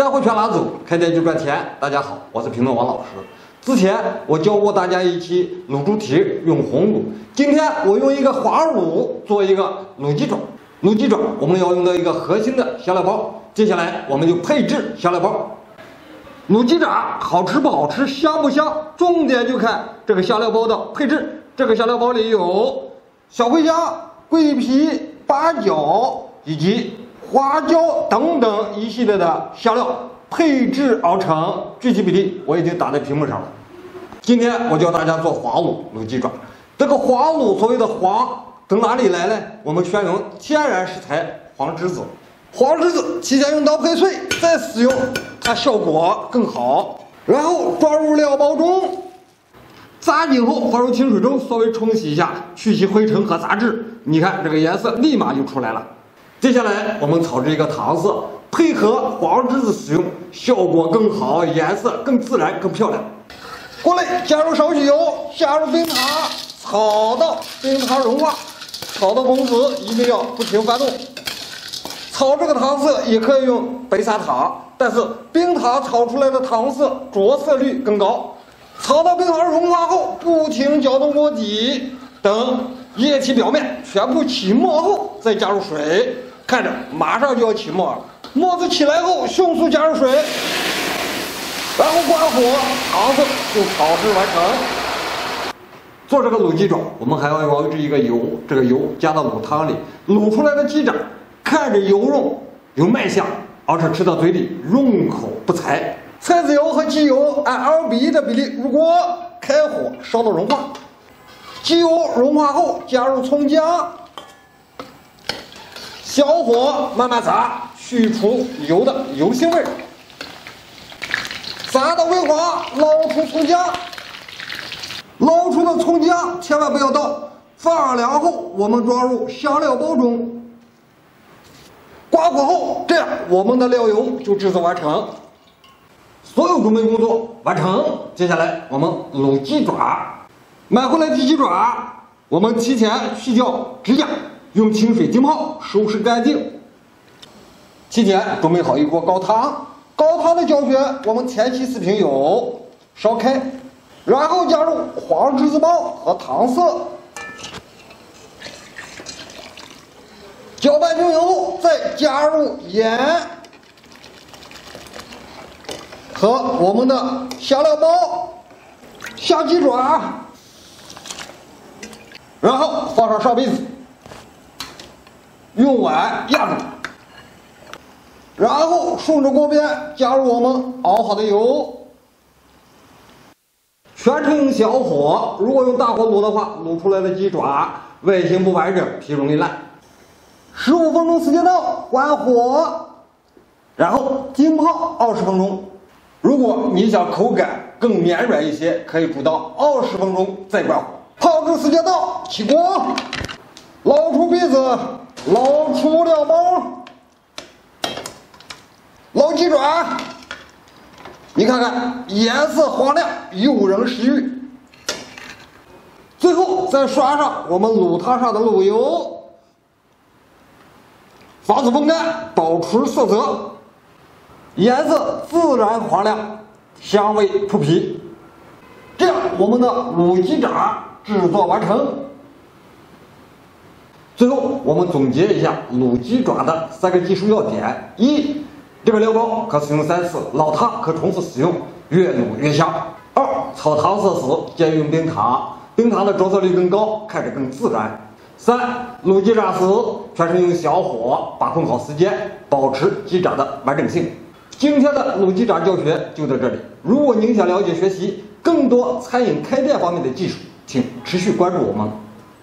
干货全拿走，开店就赚钱。大家好，我是评论王老师。之前我教过大家一期卤猪蹄用红卤，今天我用一个黄卤做一个卤鸡爪。卤鸡爪我们要用到一个核心的香料包，接下来我们就配置香料包。卤鸡爪好吃不好吃，香不香，重点就看这个香料包的配置。这个香料包里有小茴香、桂皮、八角以及。花椒等等一系列的香料配制而成，具体比例我已经打在屏幕上了。今天我教大家做黄卤卤鸡爪。这个黄卤所谓的黄从哪里来呢？我们选用天然食材黄栀子，黄栀子提前用刀拍碎再使用，它效果更好。然后装入料包中，扎紧后放入清水中稍微冲洗一下，去其灰尘和杂质。你看这个颜色立马就出来了。接下来我们炒制一个糖色，配合黄栀子使用，效果更好，颜色更自然，更漂亮。锅内加入少许油，加入冰糖，炒到冰糖融化，炒的同时一定要不停翻动。炒这个糖色也可以用白砂糖，但是冰糖炒出来的糖色着色率更高。炒到冰糖融化后，不停搅动锅底，等液体表面全部起沫后，再加入水。看着，马上就要起沫了。沫子起来后，迅速加入水，然后关火，糖色就炒制完成。做这个卤鸡爪，我们还要熬制一个油，这个油加到卤汤里，卤出来的鸡爪看着油润有卖相，而且吃到嘴里润口不柴。菜籽油和鸡油按二比一的比例，如果开火烧到融化，鸡油融化后加入葱姜。小火慢慢炸，去除油的油腥味儿。炸到微黄，捞出葱姜。捞出的葱姜千万不要倒，放凉后我们装入香料包中。刮火后，这样我们的料油就制作完成。所有准备工作完成，接下来我们卤鸡爪。买回来的鸡爪，我们提前去掉指甲。用清水浸泡，收拾干净。提前准备好一锅高汤，高汤的教学我们前期视频有，烧开，然后加入黄栀子包和糖色，搅拌均匀后，再加入盐和我们的香料包，下鸡爪，然后放上上辈子。用碗压住，然后顺着锅边加入我们熬好的油，全程用小火。如果用大火卤的话，卤出来的鸡爪外形不完整，皮容易烂。十五分钟时间到，关火，然后浸泡二十分钟。如果你想口感更绵软一些，可以煮到二十分钟再关火。泡制时间到，起锅，捞出篦子。捞出料包，捞鸡爪，你看看颜色黄亮，诱人食欲。最后再刷上我们卤汤上的卤油，防止风干，保持色泽，颜色自然黄亮，香味扑鼻。这样，我们的卤鸡爪制作完成。最后，我们总结一下卤鸡爪的三个技术要点：一，这个料包可使用三次，老汤可重复使用，越卤越香；二，炒糖色时建议用冰糖，冰糖的着色率更高，看着更自然；三，卤鸡爪时全程用小火，把控好时间，保持鸡爪的完整性。今天的卤鸡爪教学就到这里。如果您想了解学习更多餐饮开店方面的技术，请持续关注我们。